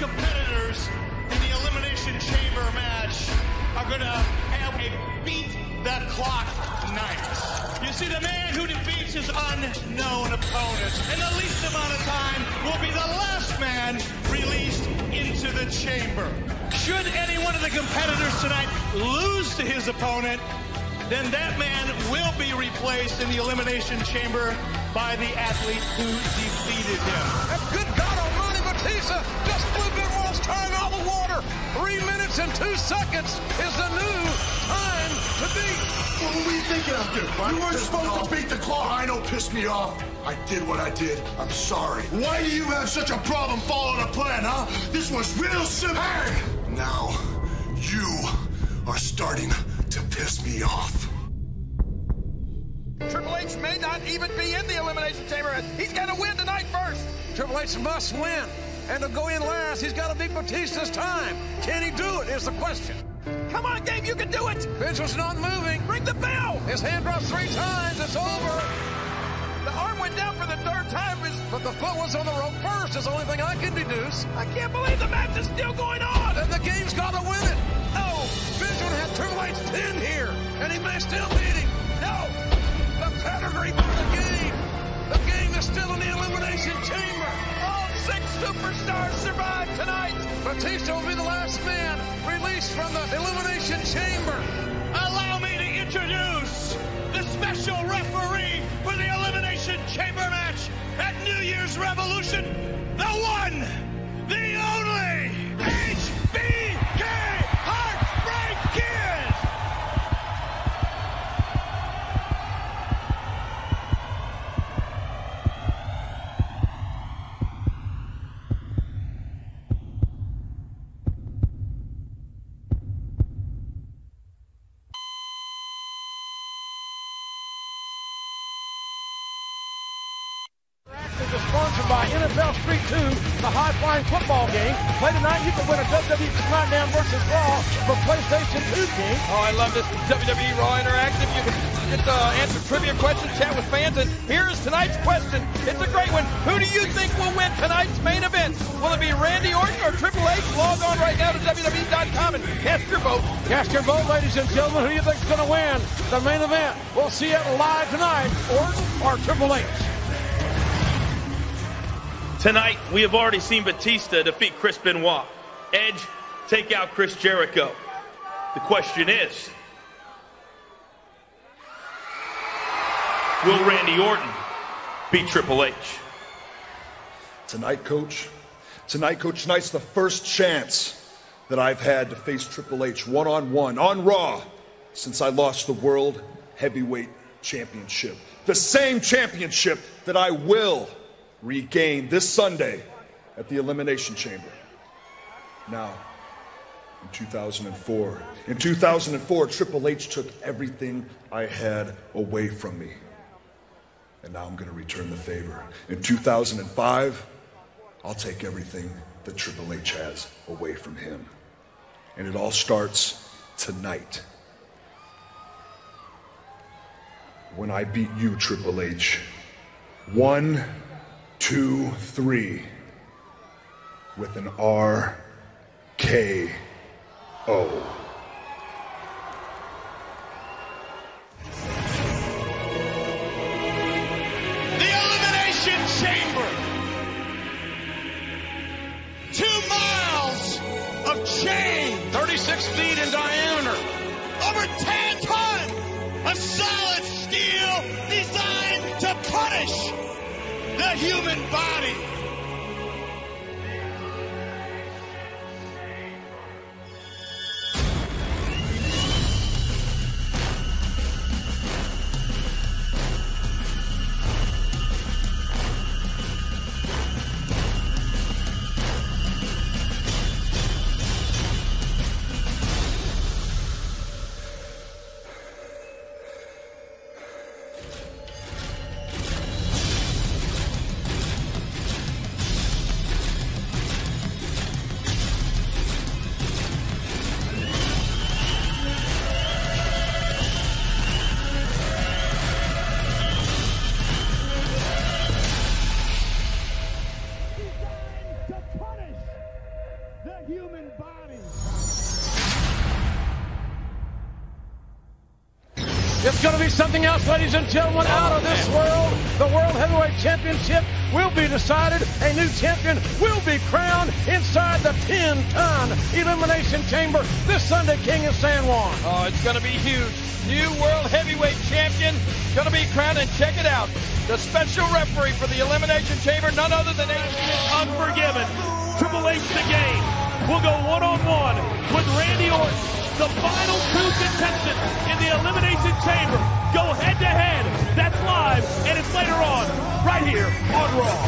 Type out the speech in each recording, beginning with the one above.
competitors in the Elimination Chamber match are going to have a beat the clock night. You see, the man who defeats his unknown opponent in the least amount of time will be the last man released into the chamber. Should any one of the competitors tonight lose to his opponent, then that man will be replaced in the Elimination Chamber by the athlete who defeated him. And good God Almighty, Batista just blew Benoit's time out of the water. Three minutes and two seconds is the new time to beat. What were you thinking out there, bud? You weren't supposed to beat the clock. I know, pissed me off. I did what I did. I'm sorry. Why do you have such a problem following a plan, huh? This was real simple. Hey! Now, you are starting to piss me off. Triple H may not even be in the Elimination Chamber. He's got to win tonight first. Triple H must win. And to go in last, he's got to beat Batista's time. Can he do it is the question. Come on, Dave, you can do it. Was not moving. Ring the bell. His hand dropped three times. It's over. The arm went down for the third time, but the foot was on the rope first. Is the only thing I can deduce. I can't believe the match is still going on. And the game's got to win it. Oh. No, Vince would have Triple H 10 here, and he may still beat him. No, the pedigree for the game. The game is still in the Elimination Chamber. Six superstars survive tonight. Batista will be the last man released from the Elimination Chamber. Allow me to introduce the special referee for the Elimination Chamber match at New Year's Revolution, is sponsored by NFL Street 2, the high-flying football game. Play tonight, you can win a WWE SmackDown vs. Raw for PlayStation 2 game. Oh, I love this WWE Raw Interactive. You can get uh, answer trivia questions, chat with fans, and here's tonight's question. It's a great one. Who do you think will win tonight's main event? Will it be Randy Orton or Triple H? Log on right now to WWE.com and cast your vote. Cast your vote, ladies and gentlemen. Who do you think's going to win the main event? We'll see it live tonight. Orton or Triple H? Tonight, we have already seen Batista defeat Chris Benoit. Edge take out Chris Jericho. The question is, will Randy Orton beat Triple H? Tonight, coach. Tonight, coach. Tonight's the first chance that I've had to face Triple H one on one on Raw since I lost the World Heavyweight Championship. The same championship that I will regain this Sunday at the Elimination Chamber. Now, in 2004, in 2004, Triple H took everything I had away from me. And now I'm going to return the favor. In 2005, I'll take everything that Triple H has away from him. And it all starts tonight. When I beat you, Triple H. One, two, three. With an R K O. The Elimination Chamber. Two miles of chain. 36 feet in diameter. Over 10 tons of solid steel designed to punish the human body. It's going to be something else, ladies and gentlemen, out of this world. The World Heavyweight Championship will be decided. A new champion will be crowned inside the 10-ton Elimination Chamber this Sunday, King of San Juan. Oh, it's going to be huge. New World Heavyweight Champion going to be crowned, and check it out. The special referee for the Elimination Chamber, none other than Unforgiven. Triple H the game. We'll go one-on-one with Randy Orton the final two contestants in the Elimination Chamber go head to head. That's live, and it's later on, right here on Raw.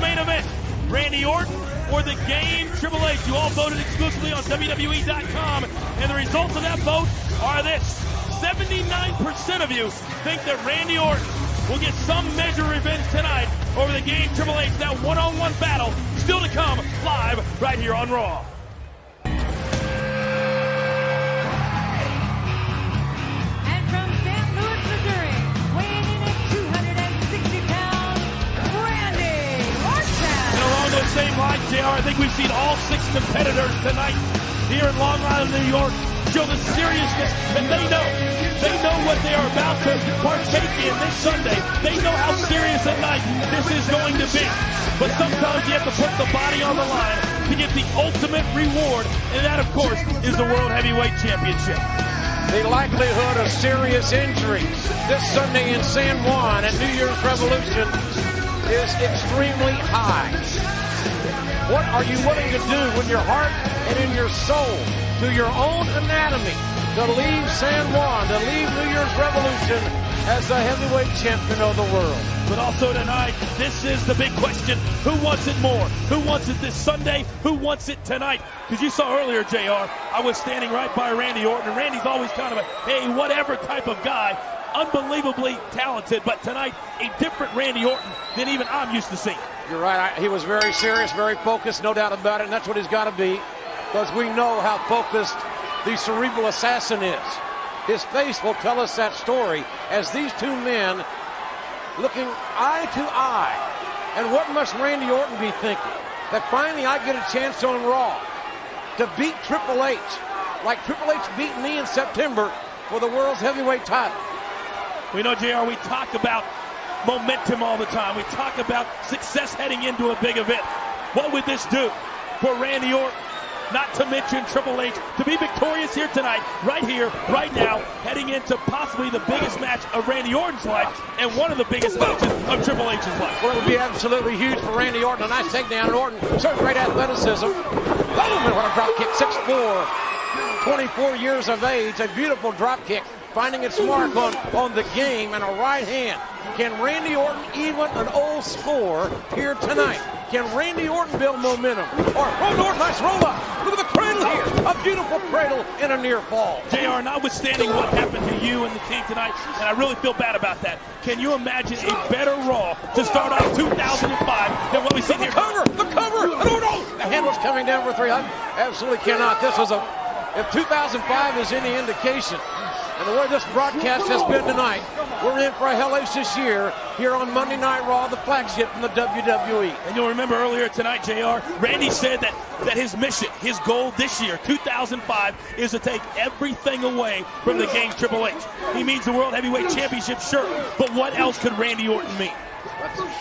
Main event, Randy Orton or the game Triple H. You all voted exclusively on WWE.com, and the results of that vote are this. 79% of you think that Randy Orton will get some measure of revenge tonight over the game Triple H. That one-on-one battle still to come live right here on Raw. Same line, JR. I think we've seen all six competitors tonight here in Long Island, New York, show the seriousness that they know. They know what they are about to partake in this Sunday. They know how serious a night this is going to be. But sometimes you have to put the body on the line to get the ultimate reward, and that, of course, is the World Heavyweight Championship. The likelihood of serious injuries this Sunday in San Juan at New Year's Revolution is extremely high. What are you willing to do with your heart and in your soul, to your own anatomy, to leave San Juan, to leave New Year's Revolution as the heavyweight champion of the world? But also tonight, this is the big question. Who wants it more? Who wants it this Sunday? Who wants it tonight? Because you saw earlier, JR, I was standing right by Randy Orton, and Randy's always kind of a, hey, whatever type of guy unbelievably talented, but tonight a different Randy Orton than even I'm used to seeing. You're right. I, he was very serious, very focused, no doubt about it, and that's what he's got to be because we know how focused the cerebral assassin is. His face will tell us that story as these two men looking eye to eye. And what must Randy Orton be thinking? That finally I get a chance on Raw to beat Triple H like Triple H beat me in September for the world's heavyweight title. We know, JR, we talk about momentum all the time. We talk about success heading into a big event. What would this do for Randy Orton? Not to mention Triple H to be victorious here tonight, right here, right now, heading into possibly the biggest match of Randy Orton's life and one of the biggest matches of Triple H's life. Well, it would be absolutely huge for Randy Orton. A nice takedown, and Orton shows great athleticism. Boom! What a drop kick, 6'4", 24 years of age, a beautiful drop kick finding its mark on, on the game and a right hand. Can Randy Orton even an old score here tonight? Can Randy Orton build momentum? Or, oh, Orton, nice roll up. Look at the cradle here. A beautiful cradle in a near fall. JR, notwithstanding what happened to you and the King tonight, and I really feel bad about that, can you imagine a better Raw to start off 2005 than what we see the here? cover, the cover. Oh, no. The hand was coming down for three. I absolutely cannot. This was a, if 2005 is any indication, and the way this broadcast has been tonight, we're in for a hellacious year here on Monday Night Raw, the flagship from the WWE. And you'll remember earlier tonight, JR, Randy said that, that his mission, his goal this year, 2005, is to take everything away from the game Triple H. He means the World Heavyweight Championship, sure, but what else could Randy Orton mean?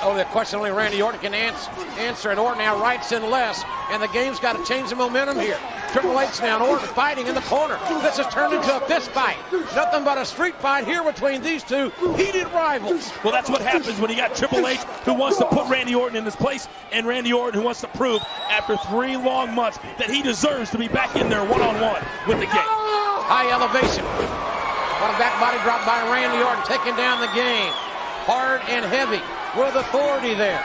Oh, the question only Randy Orton can answer, answer and Orton now rights in less, and the game's got to change the momentum here. Triple H now, Orton fighting in the corner. This has turned into a fist fight. Nothing but a street fight here between these two heated rivals. Well, that's what happens when you got Triple H who wants to put Randy Orton in his place, and Randy Orton who wants to prove after three long months that he deserves to be back in there one-on-one with the game. High elevation. What a back body drop by Randy Orton, taking down the game. Hard and heavy with authority there.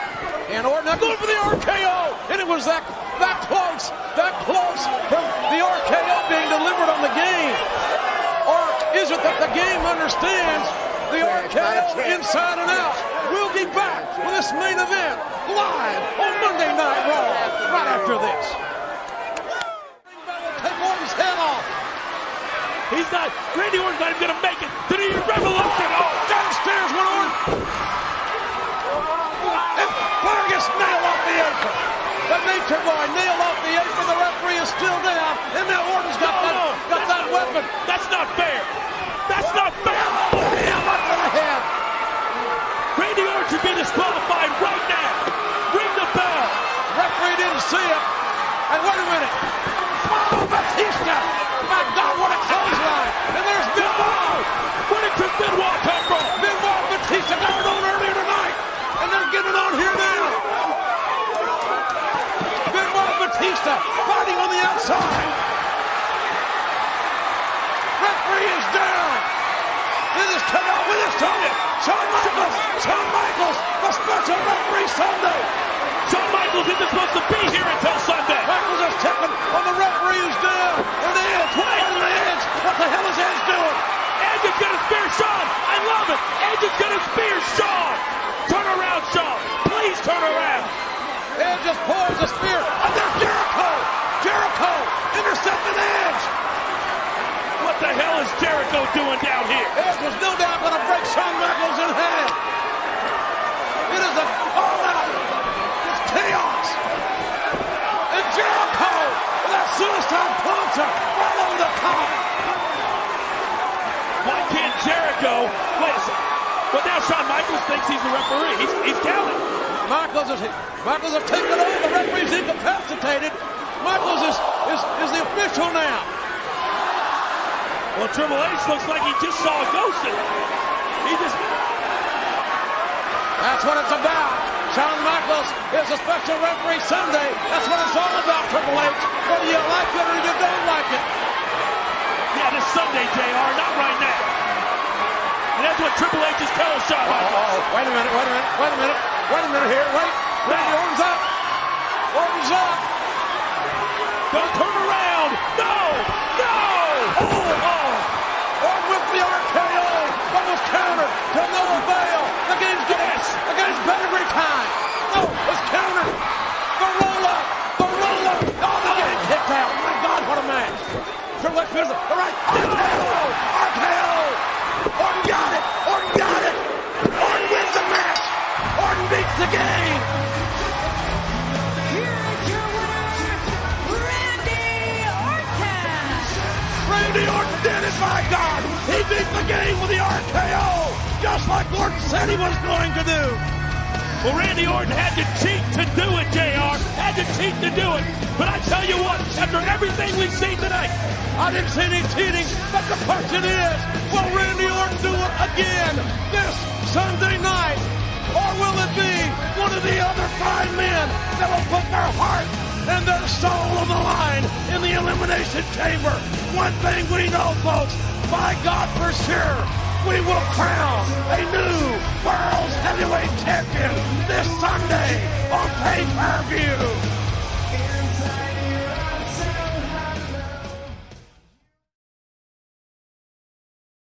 And Orton going for the RKO, and it was that that close, that close from the RKO being delivered on the game. Or is it that the game understands the RKO inside and out? We'll be back with this main event live on Monday Night Raw right after this. Take Orton's head off. He's not, Randy Orton's not even going to make it to the Revolution. Oh, downstairs went Orton. Vargas nail off the apron. The nature boy nail off the paper, the referee is still down, and now Orton's got No, that, no, got that's that not- weapon. That's not fair. That's not fair. Bam, up to the head. Randy Orton should be disqualified right now. Ring the bell. Referee didn't see it. And wait a minute. Oh, Batista. My God, what a clothesline. And there's Benoit. Where did Chris Benoit come from? Benoit and Batista got it on earlier tonight. And they're getting it on here now. Benoit and Batista fighting on the outside. Referee is down. It is cut out with his tongue. Shawn Michaels. Shawn Michaels. The special referee Sunday. Shawn Michaels isn't supposed to be here until Sunday. Michaels is tipping on the referee who's down. And the Edge. Wait on the Edge. What the hell is Edge doing? Edge is gonna spear Shawn. I love it. Edge is gonna spear Shawn. Turn around, Shawn. Please turn around. Edge a spear. And there's Jericho. Jericho intercepting Edge. What the hell is Jericho doing down here? Edge was no doubt going to break Shawn Michaels in half. It is a all-out. It's chaos. And Jericho with that suicide plancha right over the top. Why can't Jericho? Wait a second. But now Shawn Michaels thinks he's the referee. He's, he's counting. Michaels is Michaels has taken over. The referee's incapacitated. Michaels is, is, is the official now. Well, Triple H looks like he just saw a ghost in. He just. That's what it's about. Shawn Michaels is a special referee Sunday. That's what it's all about, Triple H. Whether you like it or you don't like it. Yeah, this Sunday, JR, not right now. And that's what Triple H is telling Shawn Oh, Michaels. oh, wait a minute, wait a minute, wait a minute, wait a minute here, wait. Randy Orton's up. Orton's up. Don't turn around. No! Randy Orton did it, my God! He beat the game with the RKO, just like Orton said he was going to do. Well, Randy Orton had to cheat to do it, JR. Had to cheat to do it. But I tell you what, after everything we've seen tonight, I didn't see any cheating, but the question is, will Randy Orton do it again this Sunday night? Or will it be one of the other five men that will put their heart and their soul on the line in the Elimination Chamber? One thing we know, folks, by God for sure, we will crown a new World's Heavyweight Champion this Sunday on pay-per-view.